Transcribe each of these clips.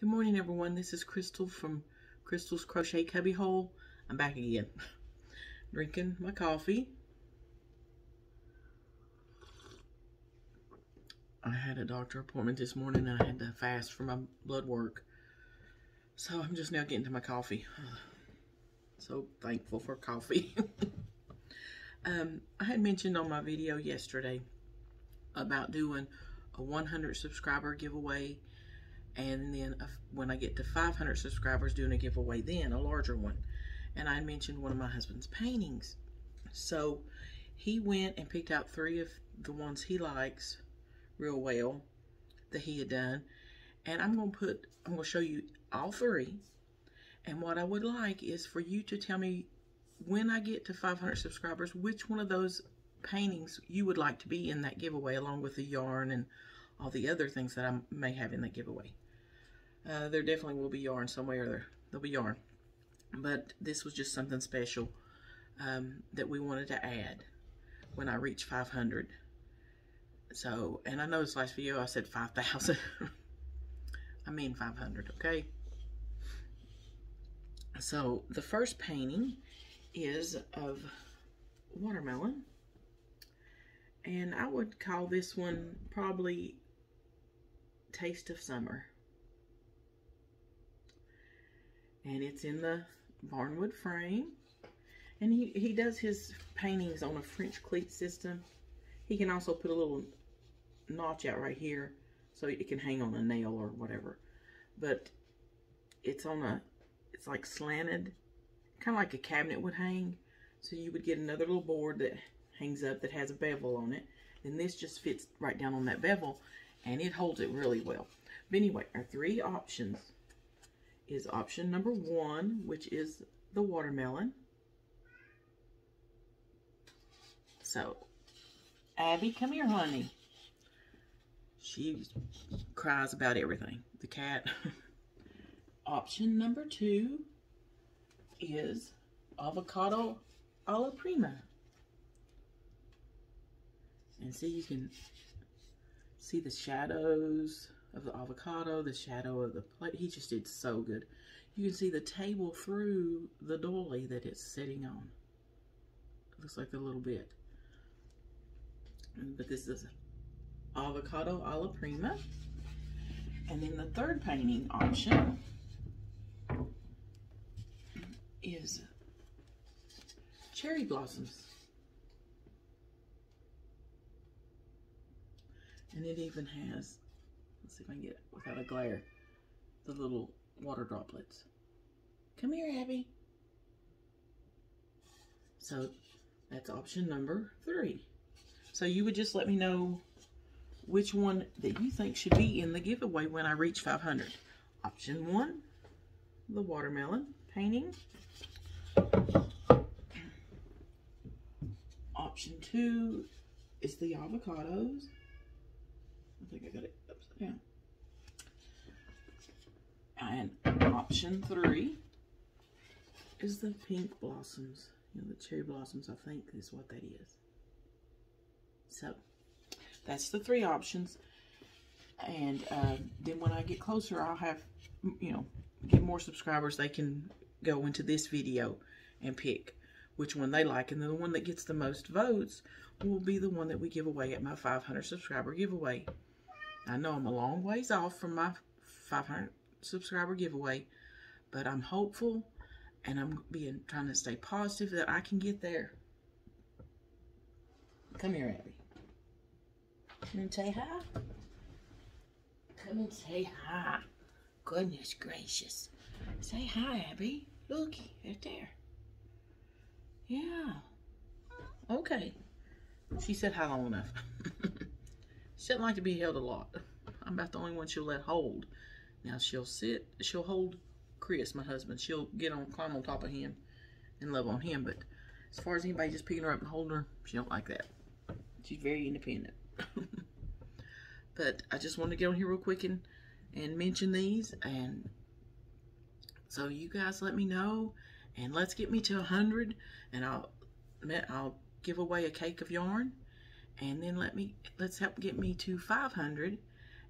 Good morning, everyone. This is Chrystal from Chrystal's Crochet Cubbyhole. I'm back again, drinking my coffee. I had a doctor appointment this morning and I had to fast for my blood work. So I'm just now getting to my coffee. So thankful for coffee. um, I had mentioned on my video yesterday about doing a 100 subscriber giveaway and then uh, when I get to 500 subscribers doing a giveaway then, a larger one. And I mentioned one of my husband's paintings. So he went and picked out three of the ones he likes real well that he had done. And I'm going to put, I'm going to show you all three. And what I would like is for you to tell me when I get to 500 subscribers, which one of those paintings you would like to be in that giveaway along with the yarn and all the other things that I may have in that giveaway. Uh, there definitely will be yarn somewhere there. There'll be yarn. But this was just something special um, that we wanted to add when I reach 500. So, and I know this last video I said 5,000. I mean 500, okay? So, the first painting is of watermelon. And I would call this one probably Taste of Summer. And it's in the barnwood frame. And he, he does his paintings on a French cleat system. He can also put a little notch out right here so it can hang on a nail or whatever. But it's on a, it's like slanted, kind of like a cabinet would hang. So you would get another little board that hangs up that has a bevel on it. And this just fits right down on that bevel and it holds it really well. But anyway, our three options is option number one, which is the watermelon. So, Abby, come here, honey. She cries about everything. The cat. option number two is avocado alla prima. And see, you can see the shadows of the avocado, the shadow of the plate. He just did so good. You can see the table through the dolly that it's sitting on. It looks like a little bit. But this is avocado alla prima. And then the third painting option is cherry blossoms. And it even has, let's see if I can get it without a glare, the little water droplets. Come here, Abby. So that's option number three. So you would just let me know which one that you think should be in the giveaway when I reach 500. Option one, the watermelon painting. Option two is the avocados. I think I got it upside down. And option three is the pink blossoms. You know, the cherry blossoms, I think is what that is. So, that's the three options. And uh, then when I get closer, I'll have, you know, get more subscribers. They can go into this video and pick which one they like. And then the one that gets the most votes will be the one that we give away at my 500 subscriber giveaway. I know I'm a long ways off from my 500 subscriber giveaway, but I'm hopeful and I'm being trying to stay positive that I can get there. Come here, Abby. Come and say hi. Come and say hi. Goodness gracious. Say hi, Abby. Looky, right there. Yeah. Okay. She said hi long enough. she doesn't like to be held a lot. I'm about the only one she'll let hold. Now she'll sit, she'll hold Chris, my husband. She'll get on, climb on top of him and love on him. But as far as anybody just picking her up and holding her, she don't like that. She's very independent. but I just wanted to get on here real quick and, and mention these. And so you guys let me know. And let's get me to 100. And I'll, I'll give away a cake of yarn. And then let me, let's help get me to 500.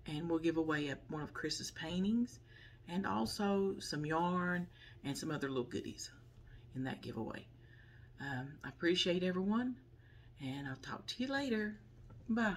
And we'll give away one of Chris's paintings and also some yarn and some other little goodies in that giveaway. Um, I appreciate everyone, and I'll talk to you later. Bye.